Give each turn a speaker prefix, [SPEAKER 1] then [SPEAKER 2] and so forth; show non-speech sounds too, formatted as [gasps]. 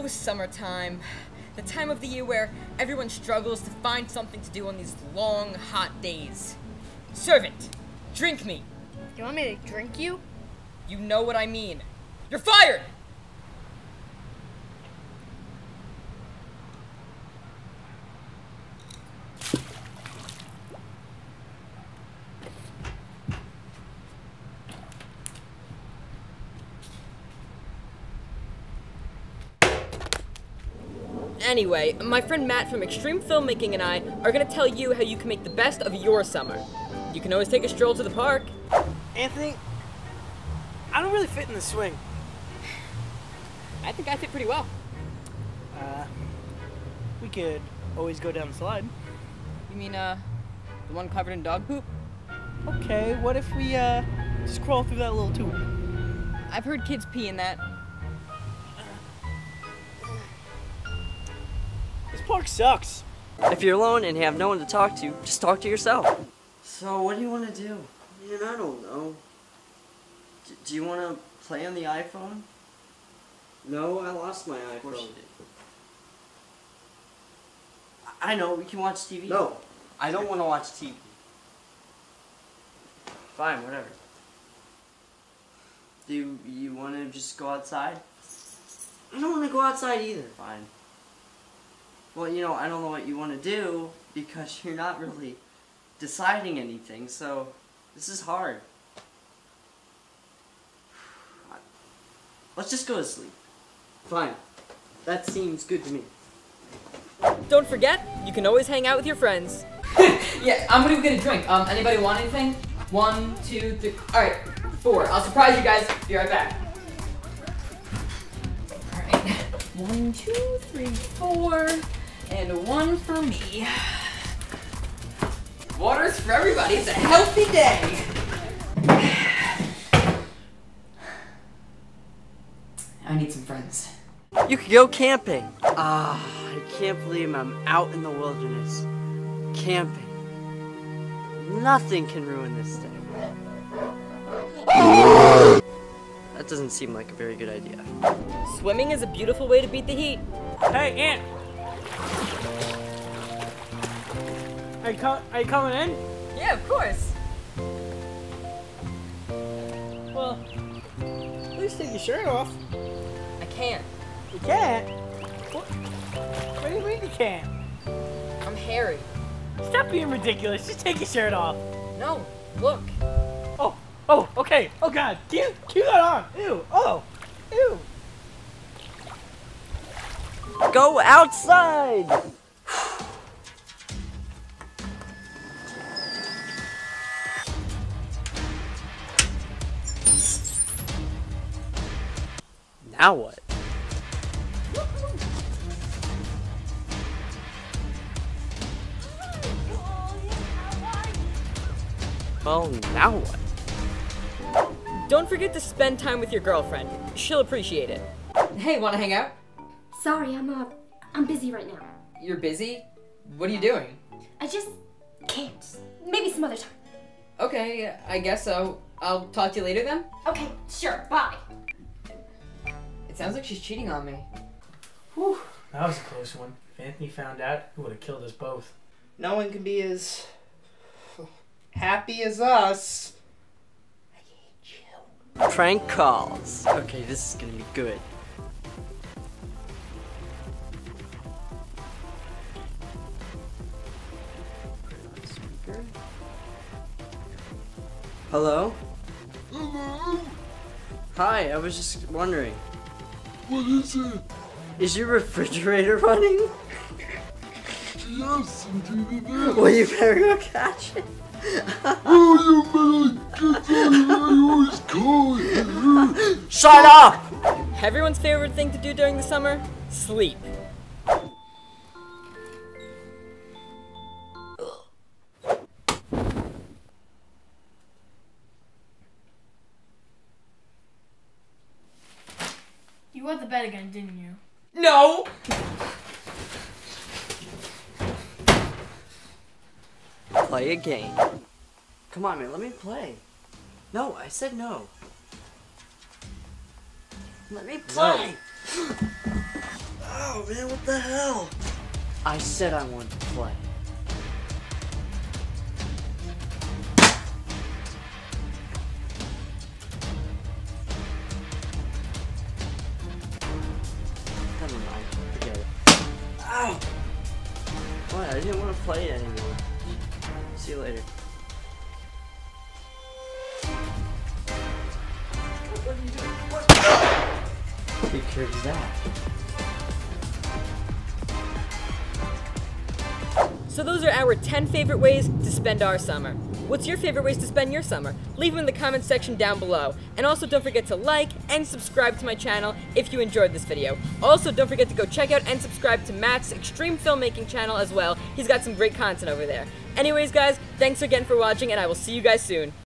[SPEAKER 1] Oh, summertime. The time of the year where everyone struggles to find something to do on these long, hot days. Servant, drink me.
[SPEAKER 2] You want me to drink you?
[SPEAKER 1] You know what I mean. You're fired! Anyway, my friend Matt from Extreme Filmmaking and I are gonna tell you how you can make the best of your summer. You can always take a stroll to the park.
[SPEAKER 3] Anthony, I don't really fit in the swing.
[SPEAKER 1] I think I fit pretty well.
[SPEAKER 3] Uh, we could always go down the slide.
[SPEAKER 1] You mean, uh, the one covered in dog poop?
[SPEAKER 3] Okay, what if we, uh, just crawl through that little tube?
[SPEAKER 1] I've heard kids pee in that.
[SPEAKER 3] Park sucks.
[SPEAKER 4] If you're alone and you have no one to talk to, just talk to yourself. So, what do you want to do? Man, I don't know. D- do you want to play on the iPhone? No, I lost my iPhone. Of course you did. I I know, we can watch TV. No, I don't want to watch TV. Fine, whatever. Do you, you want to just go outside? I don't want to go outside either. Fine. Well, you know, I don't know what you want to do because [laughs] you're not really deciding anything, so this is hard. Let's just go to sleep. Fine. That seems good to me.
[SPEAKER 1] Don't forget, you can always hang out with your friends. [laughs]
[SPEAKER 5] yeah, I'm gonna go get a drink. Um, anybody want anything? One, two, three. All right, four. I'll surprise you guys. Be right back. All right, [laughs] one, two, three, four, and one for me. Water's for everybody. It's a healthy day. I need some friends.
[SPEAKER 4] You could go camping. Ah, I can't believe I'm out in the wilderness. Camping. Nothing can ruin this day. That doesn't seem like a very good idea.
[SPEAKER 1] Swimming is a beautiful way to beat the heat.
[SPEAKER 3] Hey, Ant. Are you, co- are you coming in?
[SPEAKER 1] Yeah, of course.
[SPEAKER 3] Well, at least take your shirt off.
[SPEAKER 1] I can't.
[SPEAKER 3] You can't? What, what do you mean you can't?
[SPEAKER 1] I'm hairy.
[SPEAKER 3] Stop being ridiculous. Just take your shirt off.
[SPEAKER 1] No, look.
[SPEAKER 3] Oh, oh, okay. Oh, God. Keep, keep that on. Ew. Oh, ew.
[SPEAKER 4] Go outside! Now what? Well, now what?
[SPEAKER 1] Don't forget to spend time with your girlfriend. She'll appreciate it.
[SPEAKER 5] Hey, wanna hang out?
[SPEAKER 2] Sorry, I'm uh, I'm busy right now.
[SPEAKER 5] You're busy? What are you doing?
[SPEAKER 2] I just can't. Maybe some other time.
[SPEAKER 5] Okay, I guess so. I'll talk to you later then.
[SPEAKER 2] Okay, sure. Bye.
[SPEAKER 5] It sounds like she's cheating on me.
[SPEAKER 3] Whew. That was a close one. If Anthony found out, he would have killed us both.
[SPEAKER 6] No one can be as happy as us.
[SPEAKER 4] Prank calls. Okay, this is gonna be good. Hello?
[SPEAKER 7] Hello?
[SPEAKER 4] Hi, I was just wondering.
[SPEAKER 7] What is it?
[SPEAKER 4] Is your refrigerator running?
[SPEAKER 7] Yes, indeed it is.
[SPEAKER 4] Well, you better go catch it.
[SPEAKER 7] Oh, you better get out of I always call it.
[SPEAKER 4] Shut up!
[SPEAKER 1] Everyone's favorite thing to do during the summer? Sleep.
[SPEAKER 2] You went to bed again, didn't you?
[SPEAKER 5] No!
[SPEAKER 4] Play a game. Come on, man, let me play. No, I said no. Let me play. [gasps] Oh man, what the hell? I said I wanted to play. I didn't want to play it anymore. See you later. What are you doing? What? That.
[SPEAKER 1] So those are our 10 favorite ways to spend our summer. What's your favorite ways to spend your summer? Leave them in the comments section down below. And also don't forget to like and subscribe to my channel if you enjoyed this video. Also don't forget to go check out and subscribe to Matt's Extreme Filmmaking channel as well. He's got some great content over there. Anyways guys, thanks again for watching and I will see you guys soon.